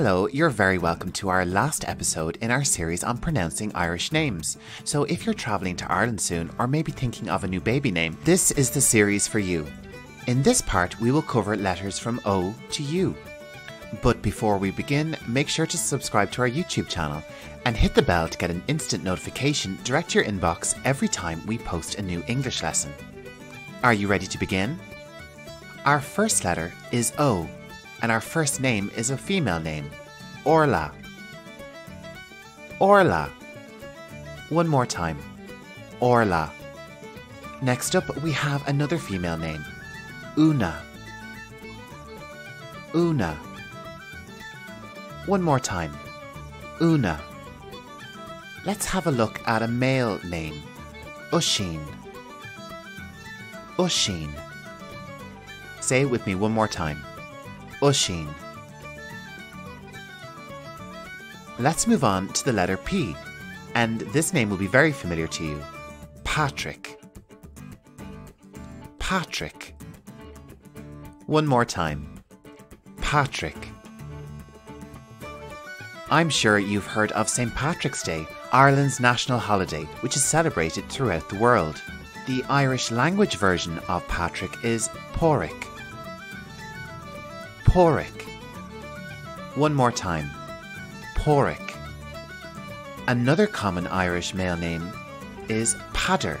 Hello, you're very welcome to our last episode in our series on pronouncing Irish names. So, if you're travelling to Ireland soon or maybe thinking of a new baby name, this is the series for you. In this part, we will cover letters from O to U. But before we begin, make sure to subscribe to our YouTube channel and hit the bell to get an instant notification direct to your inbox every time we post a new English lesson. Are you ready to begin? Our first letter is O and our first name is a female name Orla. Orla. One more time. Orla. Next up, we have another female name Una. Una. One more time. Una. Let's have a look at a male name Oisín. Oisín. Say it with me one more time. Oisín. Let's move on to the letter P, and this name will be very familiar to you Patrick. Patrick. One more time. Patrick. I'm sure you've heard of St. Patrick's Day, Ireland's national holiday, which is celebrated throughout the world. The Irish language version of Patrick is Pádraig. Pádraig. One more time. Pádraig. Another common Irish male name is Peadar.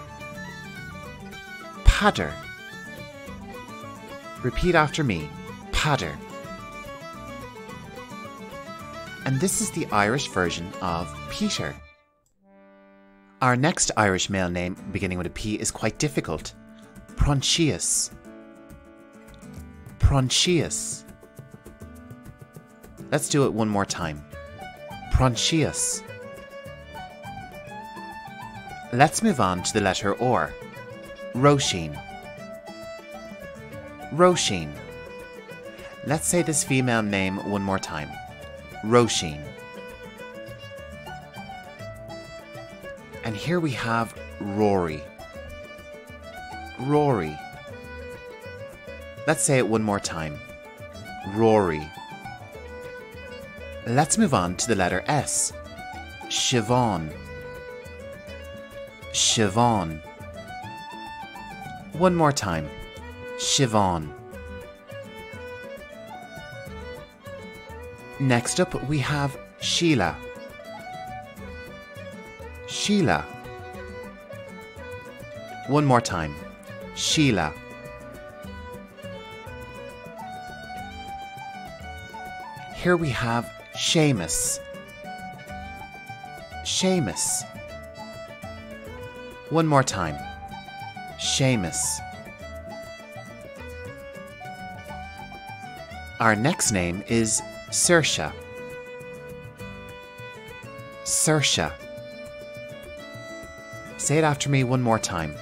Peadar. Repeat after me. Peadar. And this is the Irish version of Peter. Our next Irish male name beginning with a P is quite difficult. Proinsias. Proinsias. Let's do it one more time. Proinsias. Let's move on to the letter R. Roisin. Roisin. Let's say this female name one more time. Roisin. And here we have Rory. Rory. Let's say it one more time. Rory. Let's move on to the letter S. Siobhan. Siobhan. One more time. Siobhan. Next up, we have Sheila. Sheila. One more time. Sheila. Here we have Seamus. Seamus. One more time. Seamus. Our next name is Saoirse. Saoirse. Say it after me one more time.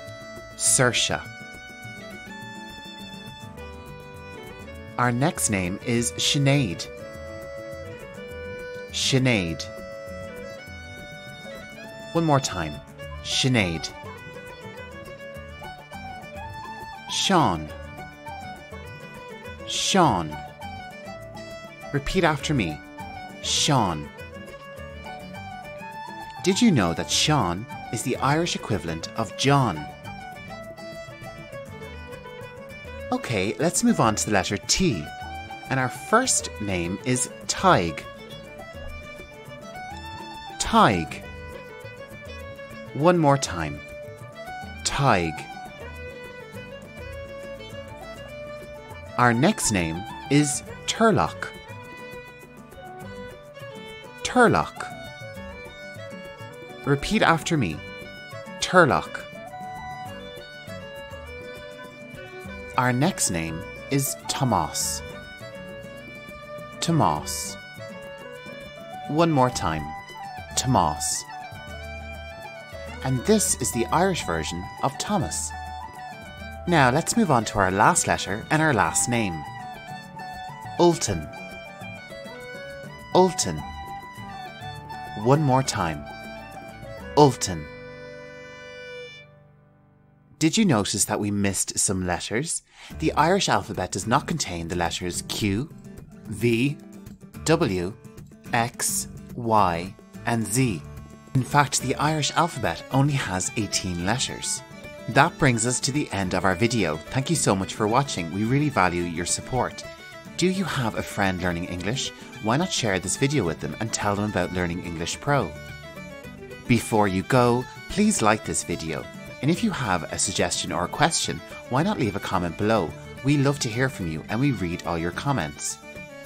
Saoirse. Our next name is Sinead. Sinead. One more time. Sinead. Sean. Sean. Repeat after me. Sean. Did you know that Sean is the Irish equivalent of John? Okay, let's move on to the letter T. And our first name is Tadhg. Tadhg. One more time. Tadhg. Our next name is Turlock. Turlock. Repeat after me. Turlock. Our next name is Tomas. Tomas. One more time. Tomas. And this is the Irish version of Thomas. Now let's move on to our last letter and our last name. Ultán. Ultán. One more time. Ultán. Did you notice that we missed some letters? The Irish alphabet does not contain the letters Q, V, W, X, Y, and Z. In fact, the Irish alphabet only has 18 letters. That brings us to the end of our video. Thank you so much for watching. We really value your support. Do you have a friend learning English? Why not share this video with them and tell them about Learning English Pro? Before you go, please like this video. And if you have a suggestion or a question, why not leave a comment below? We love to hear from you and we read all your comments.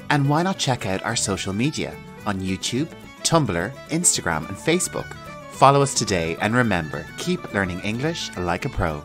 And why not check out our social media on YouTube, Tumblr, Instagram, and Facebook? Follow us today and remember, keep learning English like a pro.